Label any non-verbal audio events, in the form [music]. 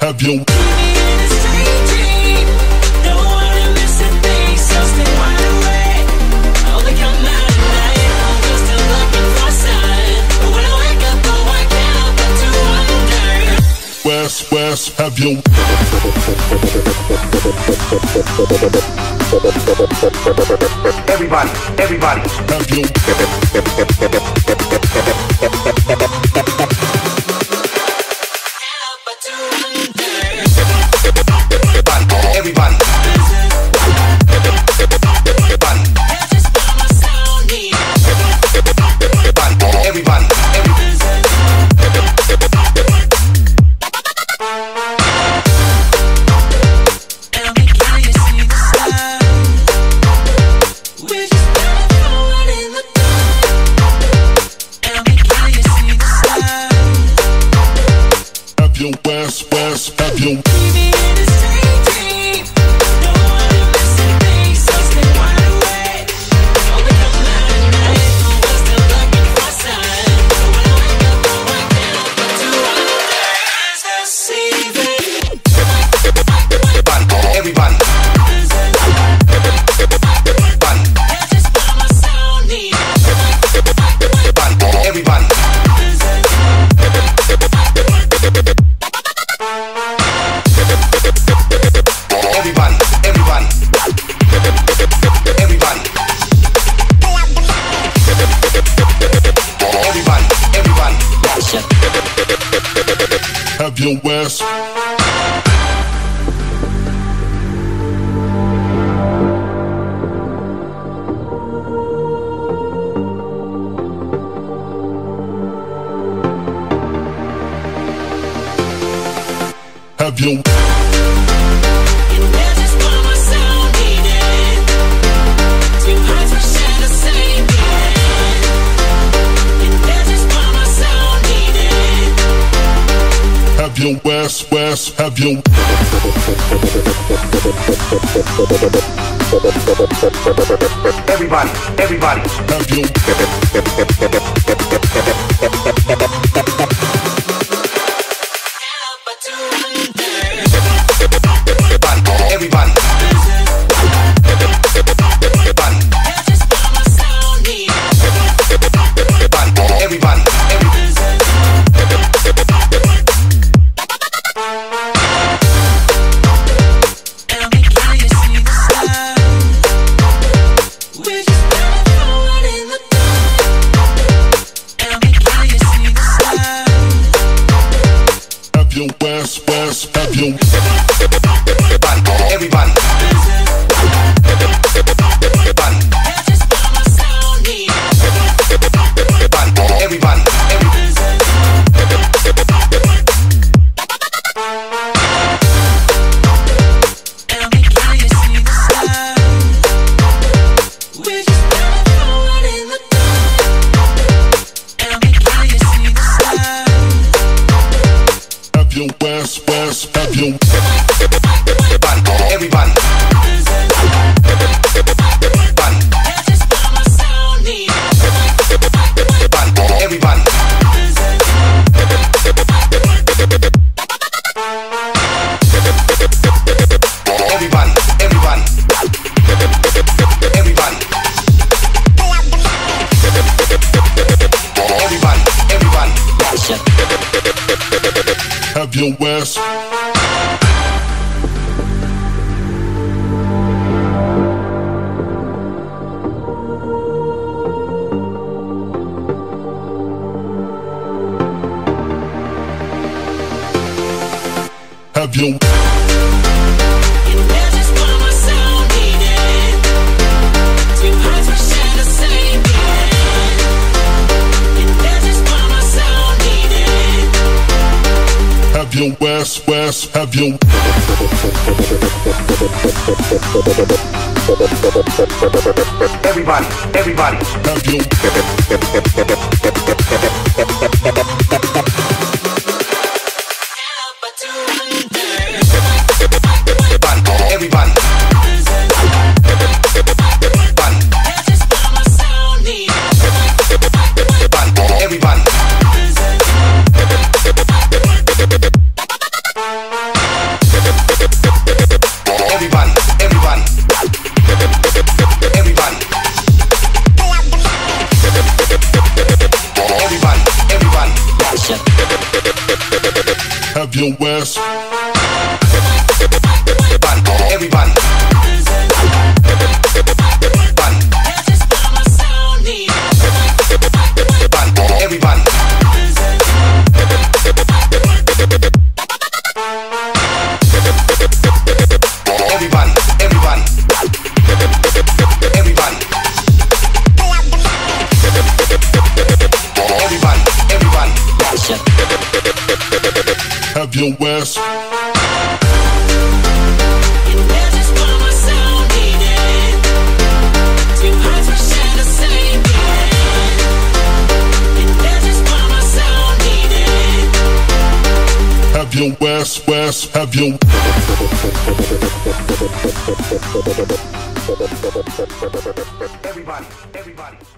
Have you? West, West, have you? Everybody, everybody. Have you? [laughs] Have you? West, West, have you? Have you? West? Have you? Have you? West, West, have you? Everybody, everybody. Have you? [laughs] Have you? West, West, have you? Everybody, everybody. Everybody, Have you? Have you? West, West, have you? Everybody, everybody. Have you? [laughs] your ass. Your ass. Have your ass, ass. Have your. Everybody, everybody.